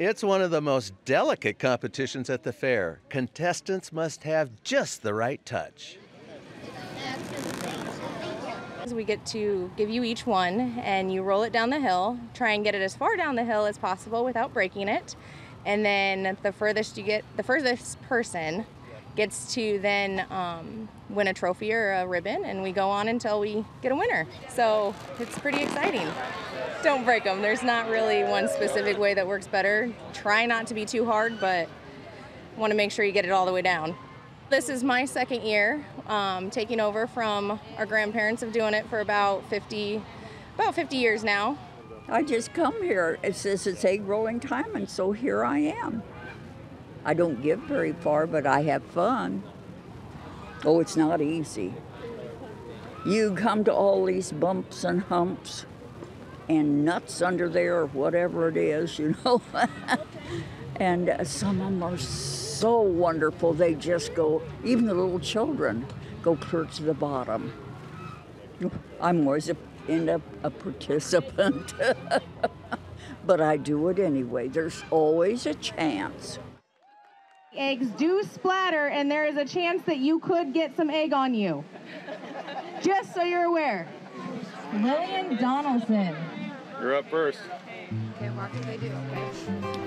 It's one of the most delicate competitions at the fair. Contestants must have just the right touch. We get to give you each one, and you roll it down the hill. Try and get it as far down the hill as possible without breaking it. And then the furthest you get, the furthest person gets to then um, win a trophy or a ribbon, and we go on until we get a winner. So it's pretty exciting. Don't break them. There's not really one specific way that works better. Try not to be too hard, but want to make sure you get it all the way down. This is my second year um, taking over from our grandparents of doing it for about 50, about 50 years now. I just come here. It says it's egg rolling time, and so here I am. I don't get very far, but I have fun. Oh, it's not easy. You come to all these bumps and humps and nuts under there, or whatever it is, you know. and uh, some of them are so wonderful, they just go, even the little children go clear to the bottom. I'm always a, end up a participant, but I do it anyway. There's always a chance. Eggs do splatter, and there is a chance that you could get some egg on you. Just so you're aware. Lillian Donaldson. You're up first. Okay, watch what they do, okay?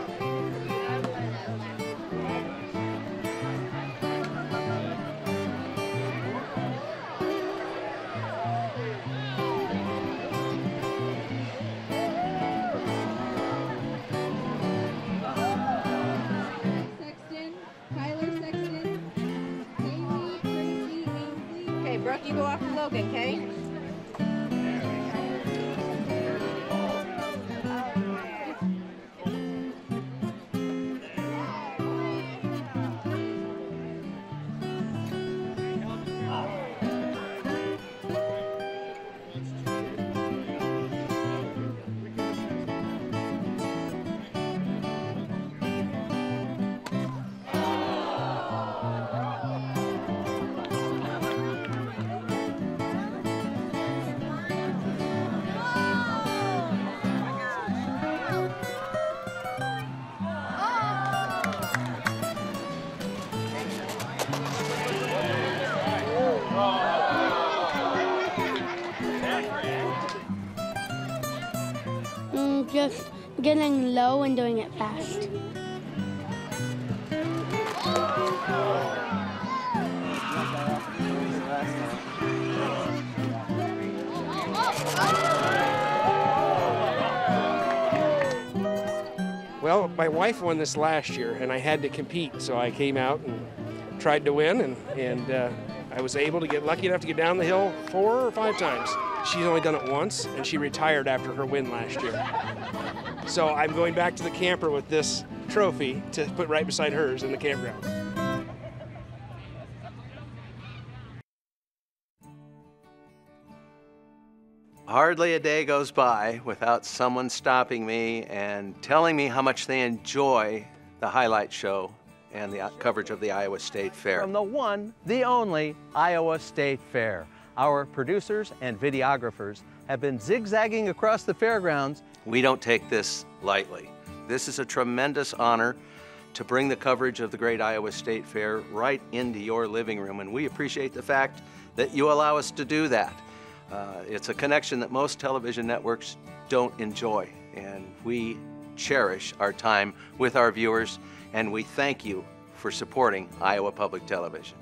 You go after Logan, okay? Just getting low and doing it fast. Well, my wife won this last year, and I had to compete, so I came out and tried to win, and, and uh, I was able to get lucky enough to get down the hill four or five times. She's only done it once, and she retired after her win last year. So I'm going back to the camper with this trophy to put right beside hers in the campground. Hardly a day goes by without someone stopping me and telling me how much they enjoy the highlight show and the coverage of the Iowa State Fair. From the one, the only Iowa State Fair. Our producers and videographers have been zigzagging across the fairgrounds. We don't take this lightly. This is a tremendous honor to bring the coverage of the great Iowa State Fair right into your living room, and we appreciate the fact that you allow us to do that. Uh, it's a connection that most television networks don't enjoy, and we cherish our time with our viewers, and we thank you for supporting Iowa Public Television.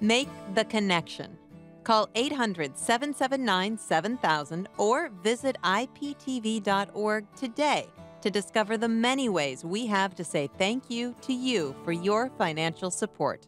Make the connection. Call 800 779 7000 or visit iptv.org today to discover the many ways we have to say thank you to you for your financial support.